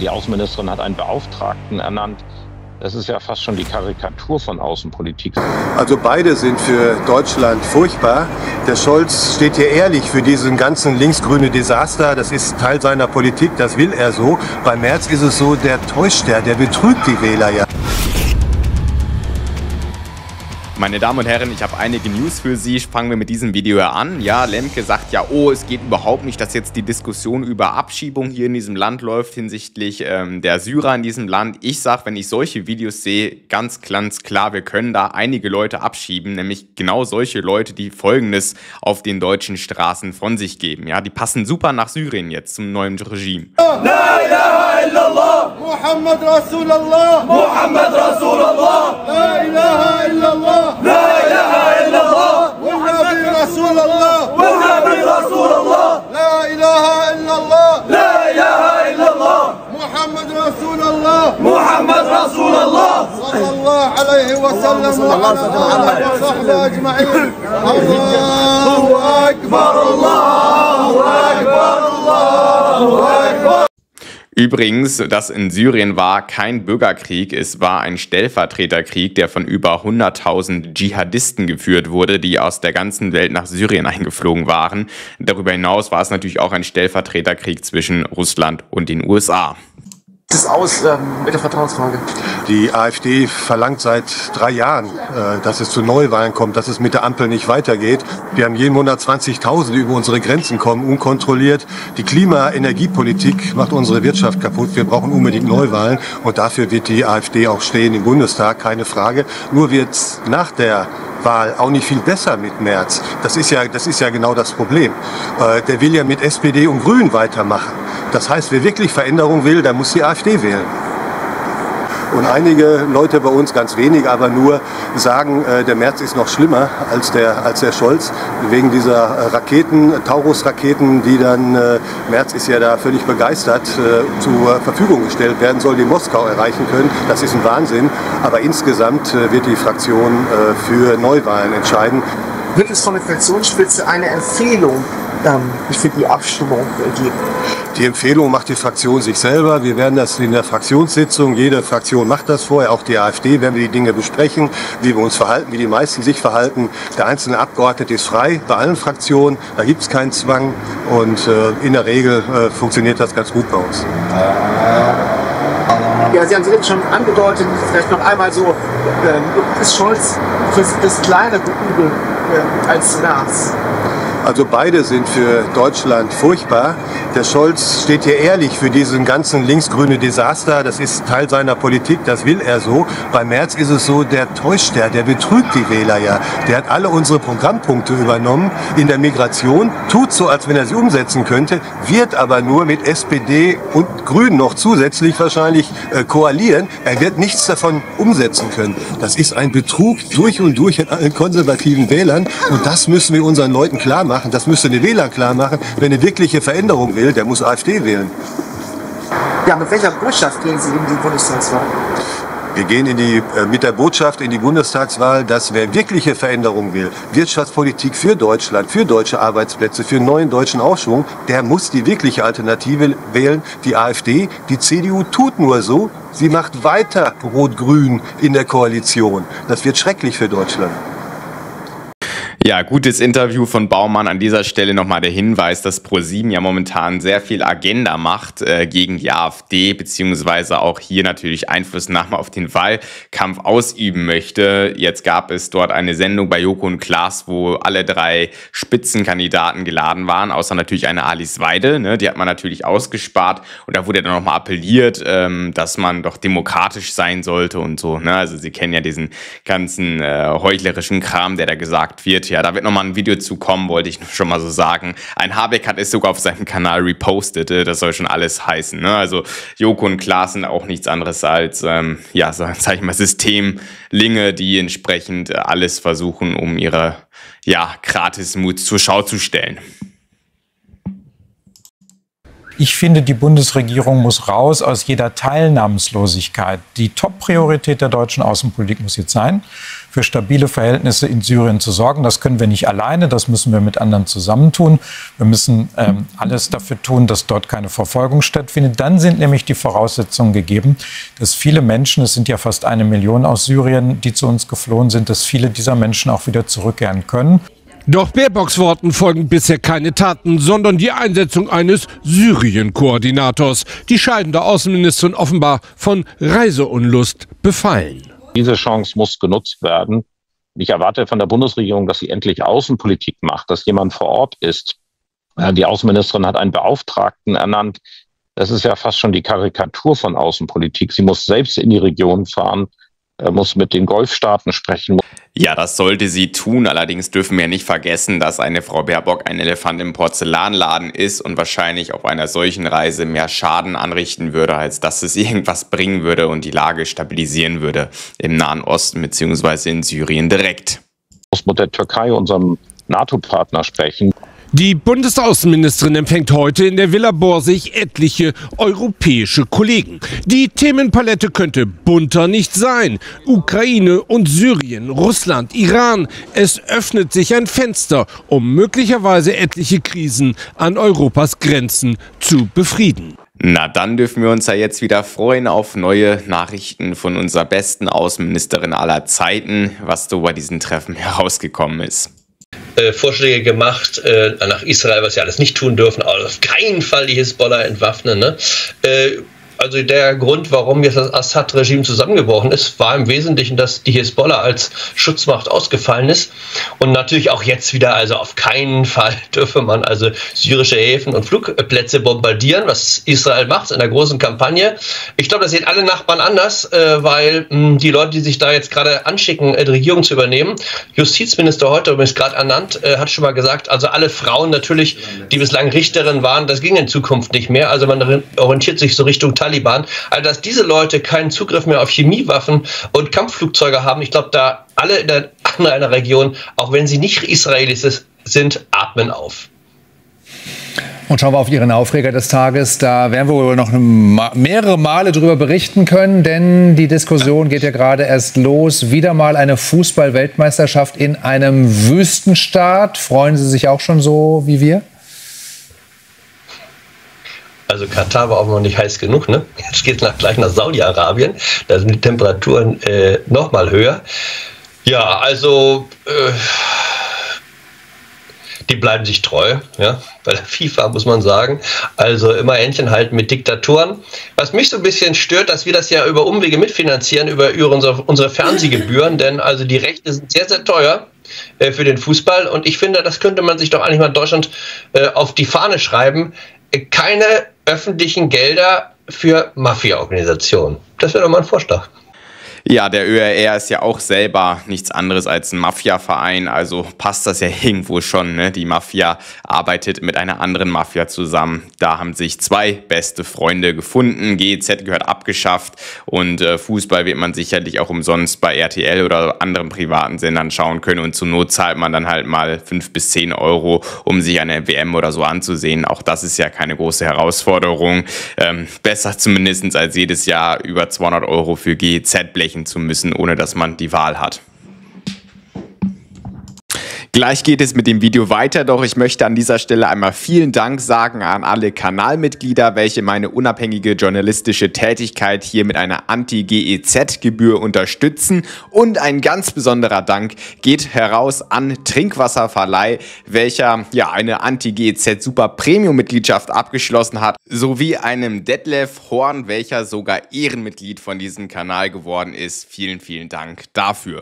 Die Außenministerin hat einen Beauftragten ernannt. Das ist ja fast schon die Karikatur von Außenpolitik. Also beide sind für Deutschland furchtbar. Der Scholz steht hier ehrlich für diesen ganzen linksgrüne Desaster. Das ist Teil seiner Politik, das will er so. Bei Merz ist es so, der täuscht er, der betrügt die Wähler ja. Meine Damen und Herren, ich habe einige News für Sie. Fangen wir mit diesem Video an. Ja, Lemke sagt ja, oh, es geht überhaupt nicht, dass jetzt die Diskussion über Abschiebung hier in diesem Land läuft hinsichtlich ähm, der Syrer in diesem Land. Ich sage, wenn ich solche Videos sehe, ganz, ganz klar, wir können da einige Leute abschieben, nämlich genau solche Leute, die Folgendes auf den deutschen Straßen von sich geben. Ja, die passen super nach Syrien jetzt zum neuen Regime. La ilaha illallah, Muhammad Rasulullah, Muhammad Rasulullah, La ilaha illallah. وسلم وعلى آله وصحبه أجمعين الله أكبر الله أكبر الله أكبر Übrigens, das in Syrien war kein Bürgerkrieg, es war ein Stellvertreterkrieg, der von über 100.000 Dschihadisten geführt wurde, die aus der ganzen Welt nach Syrien eingeflogen waren. Darüber hinaus war es natürlich auch ein Stellvertreterkrieg zwischen Russland und den USA es aus ähm, mit der Vertrauensfrage? Die AfD verlangt seit drei Jahren, äh, dass es zu Neuwahlen kommt, dass es mit der Ampel nicht weitergeht. Wir haben jeden Monat 20.000, die über unsere Grenzen kommen, unkontrolliert. Die Klima-Energiepolitik macht unsere Wirtschaft kaputt. Wir brauchen unbedingt Neuwahlen und dafür wird die AfD auch stehen im Bundestag, keine Frage. Nur wird nach der Wahl auch nicht viel besser mit Merz. Das ist ja, das ist ja genau das Problem. Äh, der will ja mit SPD und Grünen weitermachen. Das heißt, wer wirklich Veränderung will, der muss die AfD wählen. Und einige Leute bei uns, ganz wenig, aber nur, sagen, äh, der März ist noch schlimmer als der, als der Scholz. Wegen dieser äh, Raketen, Taurus-Raketen, die dann, äh, Merz ist ja da völlig begeistert, zur Verfügung gestellt werden soll, die Moskau erreichen können. Das ist ein Wahnsinn. Aber insgesamt wird die Fraktion für Neuwahlen entscheiden. Wird es von der Fraktionsspitze eine Empfehlung ähm, für die Abstimmung geben? Die Empfehlung macht die Fraktion sich selber. Wir werden das in der Fraktionssitzung, jede Fraktion macht das vorher, auch die AfD, werden wir die Dinge besprechen, wie wir uns verhalten, wie die meisten sich verhalten. Der einzelne Abgeordnete ist frei bei allen Fraktionen, da gibt es keinen Zwang und äh, in der Regel äh, funktioniert das ganz gut bei uns. Ja, Sie haben es schon angedeutet, vielleicht noch einmal so, ähm, ist Scholz für das kleinere Übel äh, als Merz? Also beide sind für Deutschland furchtbar. Der Scholz steht hier ehrlich für diesen ganzen linksgrüne Desaster. Das ist Teil seiner Politik, das will er so. Bei Merz ist es so, der täuscht der, der betrügt die Wähler ja. Der hat alle unsere Programmpunkte übernommen in der Migration, tut so, als wenn er sie umsetzen könnte, wird aber nur mit SPD und Grünen noch zusätzlich wahrscheinlich äh, koalieren. Er wird nichts davon umsetzen können. Das ist ein Betrug durch und durch in allen konservativen Wählern und das müssen wir unseren Leuten klar machen machen. Das müsste eine Wähler klar machen. Wer eine wirkliche Veränderung will, der muss AfD wählen. Ja, mit welcher Botschaft gehen Sie in die Bundestagswahl? Wir gehen in die, äh, mit der Botschaft in die Bundestagswahl, dass wer wirkliche Veränderung will, Wirtschaftspolitik für Deutschland, für deutsche Arbeitsplätze, für neuen deutschen Aufschwung, der muss die wirkliche Alternative wählen. Die AfD, die CDU tut nur so, sie macht weiter Rot-Grün in der Koalition. Das wird schrecklich für Deutschland. Ja, gutes Interview von Baumann. An dieser Stelle nochmal der Hinweis, dass ProSieben ja momentan sehr viel Agenda macht äh, gegen die AfD, beziehungsweise auch hier natürlich Einflussnahme auf den Wahlkampf ausüben möchte. Jetzt gab es dort eine Sendung bei Joko und Klaas, wo alle drei Spitzenkandidaten geladen waren, außer natürlich eine Alice Weide. Ne? Die hat man natürlich ausgespart. Und da wurde dann nochmal appelliert, ähm, dass man doch demokratisch sein sollte und so. Ne? Also Sie kennen ja diesen ganzen äh, heuchlerischen Kram, der da gesagt wird ja, da wird nochmal ein Video zu kommen, wollte ich schon mal so sagen. Ein Habeck hat es sogar auf seinem Kanal repostet, äh, das soll schon alles heißen. Ne? Also Joko und Klaas sind auch nichts anderes als, ähm, ja, sag ich mal, Systemlinge, die entsprechend äh, alles versuchen, um ihre, ja, Gratismut zur Schau zu stellen. Ich finde, die Bundesregierung muss raus aus jeder Teilnahmslosigkeit. Die Top-Priorität der deutschen Außenpolitik muss jetzt sein, für stabile Verhältnisse in Syrien zu sorgen. Das können wir nicht alleine, das müssen wir mit anderen zusammentun. Wir müssen ähm, alles dafür tun, dass dort keine Verfolgung stattfindet. Dann sind nämlich die Voraussetzungen gegeben, dass viele Menschen, es sind ja fast eine Million aus Syrien, die zu uns geflohen sind, dass viele dieser Menschen auch wieder zurückkehren können. Doch Baerbocks Worten folgen bisher keine Taten, sondern die Einsetzung eines Syrien-Koordinators. Die scheidende Außenministerin offenbar von Reiseunlust befallen. Diese Chance muss genutzt werden. Ich erwarte von der Bundesregierung, dass sie endlich Außenpolitik macht, dass jemand vor Ort ist. Die Außenministerin hat einen Beauftragten ernannt. Das ist ja fast schon die Karikatur von Außenpolitik. Sie muss selbst in die Region fahren, muss mit den Golfstaaten sprechen. Ja, das sollte sie tun. Allerdings dürfen wir nicht vergessen, dass eine Frau Baerbock ein Elefant im Porzellanladen ist und wahrscheinlich auf einer solchen Reise mehr Schaden anrichten würde, als dass es irgendwas bringen würde und die Lage stabilisieren würde im Nahen Osten bzw. in Syrien direkt. Ich muss mit der Türkei, unserem NATO-Partner, sprechen. Die Bundesaußenministerin empfängt heute in der Villa Borsig etliche europäische Kollegen. Die Themenpalette könnte bunter nicht sein. Ukraine und Syrien, Russland, Iran. Es öffnet sich ein Fenster, um möglicherweise etliche Krisen an Europas Grenzen zu befrieden. Na, dann dürfen wir uns ja jetzt wieder freuen auf neue Nachrichten von unserer besten Außenministerin aller Zeiten, was so bei diesen Treffen herausgekommen ist äh, Vorschläge gemacht äh, nach Israel, was sie alles nicht tun dürfen, auf keinen Fall die Hisbollah entwaffnen. Ne? Äh, also der Grund, warum jetzt das Assad-Regime zusammengebrochen ist, war im Wesentlichen, dass die Hisbollah als Schutzmacht ausgefallen ist. Und natürlich auch jetzt wieder, also auf keinen Fall dürfe man also syrische Häfen und Flugplätze bombardieren, was Israel macht in einer großen Kampagne. Ich glaube, das sehen alle Nachbarn anders, äh, weil mh, die Leute, die sich da jetzt gerade anschicken, äh, die Regierung zu übernehmen, Justizminister heute übrigens gerade ernannt, äh, hat schon mal gesagt, also alle Frauen natürlich, die bislang Richterin waren, das ging in Zukunft nicht mehr. Also man orientiert sich so Richtung Taliban Taliban. Also dass diese Leute keinen Zugriff mehr auf Chemiewaffen und Kampfflugzeuge haben, ich glaube, da alle in in einer Region, auch wenn sie nicht Israelis sind, atmen auf. Und schauen wir auf Ihren Aufreger des Tages. Da werden wir wohl noch mehrere Male darüber berichten können, denn die Diskussion geht ja gerade erst los. Wieder mal eine Fußball-Weltmeisterschaft in einem Wüstenstaat. Freuen Sie sich auch schon so wie wir? Also Katar war auch noch nicht heiß genug. Ne? Jetzt geht es gleich nach Saudi-Arabien. Da sind die Temperaturen äh, noch mal höher. Ja, also äh, die bleiben sich treu. Ja? Bei der FIFA muss man sagen. Also immer Händchen halten mit Diktaturen. Was mich so ein bisschen stört, dass wir das ja über Umwege mitfinanzieren, über, über unsere, unsere Fernsehgebühren. Denn also die Rechte sind sehr, sehr teuer äh, für den Fußball. Und ich finde, das könnte man sich doch eigentlich mal in Deutschland äh, auf die Fahne schreiben. Keine öffentlichen Gelder für Mafia-Organisationen. Das wäre doch mal ein Vorschlag. Ja, der ÖRR ist ja auch selber nichts anderes als ein Mafia-Verein, also passt das ja irgendwo schon. Ne? Die Mafia arbeitet mit einer anderen Mafia zusammen. Da haben sich zwei beste Freunde gefunden. GEZ gehört abgeschafft und äh, Fußball wird man sicherlich auch umsonst bei RTL oder anderen privaten Sendern schauen können. Und zur Not zahlt man dann halt mal fünf bis zehn Euro, um sich eine WM oder so anzusehen. Auch das ist ja keine große Herausforderung. Ähm, besser zumindest als jedes Jahr über 200 Euro für GEZ-Blech sprechen zu müssen, ohne dass man die Wahl hat. Gleich geht es mit dem Video weiter, doch ich möchte an dieser Stelle einmal vielen Dank sagen an alle Kanalmitglieder, welche meine unabhängige journalistische Tätigkeit hier mit einer Anti-GEZ-Gebühr unterstützen. Und ein ganz besonderer Dank geht heraus an Trinkwasserverleih, welcher ja eine Anti-GEZ Super Premium-Mitgliedschaft abgeschlossen hat, sowie einem Detlef Horn, welcher sogar Ehrenmitglied von diesem Kanal geworden ist. Vielen, vielen Dank dafür.